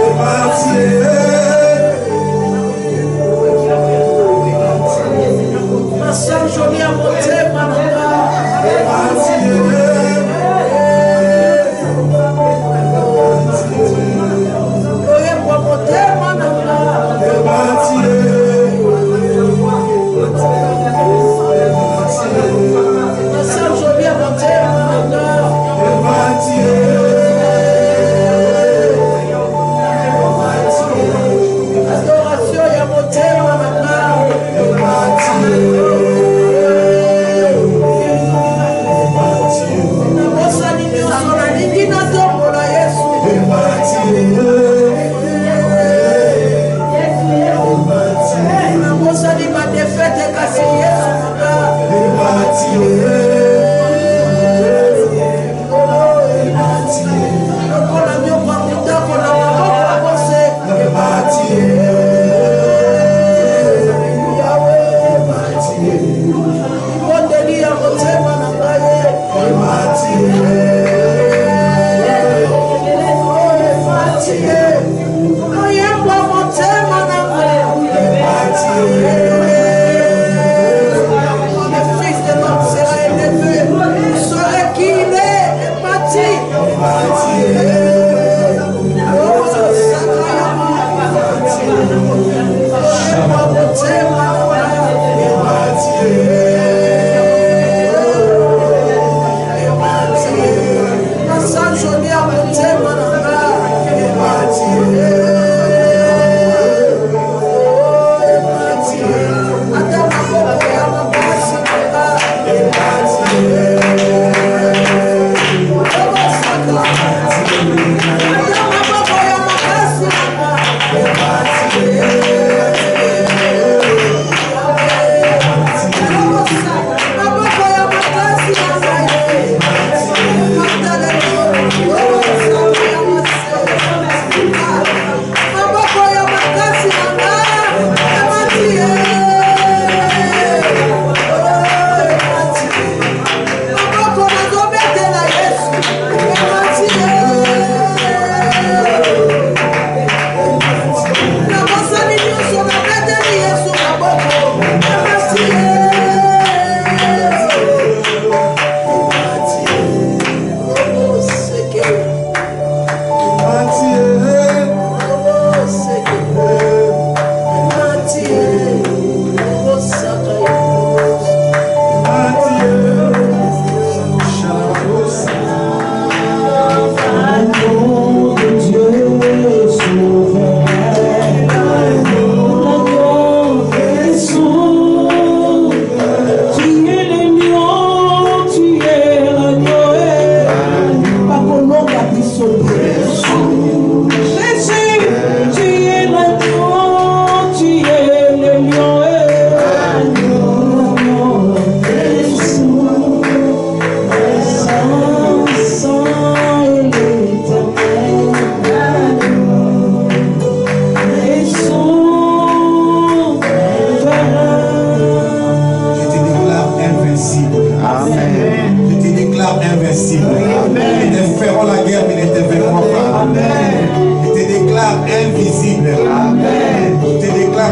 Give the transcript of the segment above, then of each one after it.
Eba tie.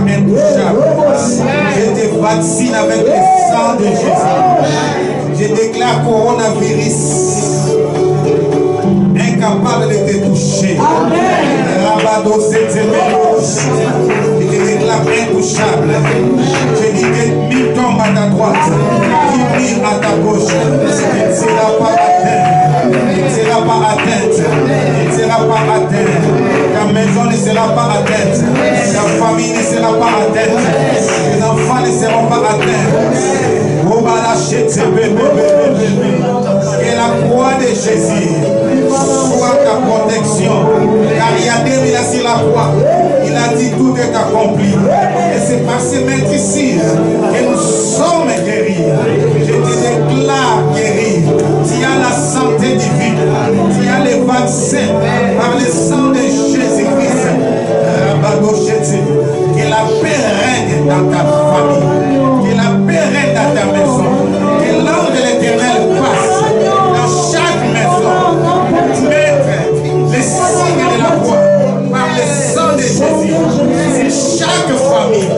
intouchable. Je te vaccine avec le sang de Jésus. Je déclare coronavirus incapable de te toucher. Rabado Je te déclare intouchable. Je dis que mi tombe à ta droite, qui à ta gauche. Il ne sera pas atteint. Il ne sera pas atteinte. Il ne sera pas atteint. Ta maison ne sera pas atteinte. Famille ne sera pas atteinte. Tes enfants ne seront pas atteints. Que la croix de Jésus soit ta protection. Car il y a des la croix. Il a dit tout est accompli. Et c'est par ce maître ici que nous sommes guéris. Je te déclare guéri. Tu as la santé divine. Tu as les vaccins par le ta famille. Que la paix règne dans ta maison. Que l'ange de l'éternel passe dans chaque maison. Mettre les signes de la croix par le sang de Jésus. C'est chaque famille.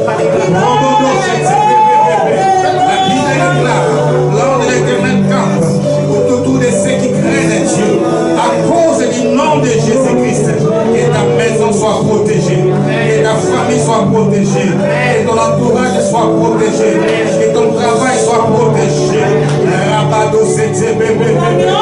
La Bible déclare, l'ange de l'éternel campe autour de ceux qui craignent Dieu. À cause du nom de Jésus-Christ, que ta maison soit protégée, que ta famille soit protégée, só proteger. Então trabalhe só proteger. É a do CTBB.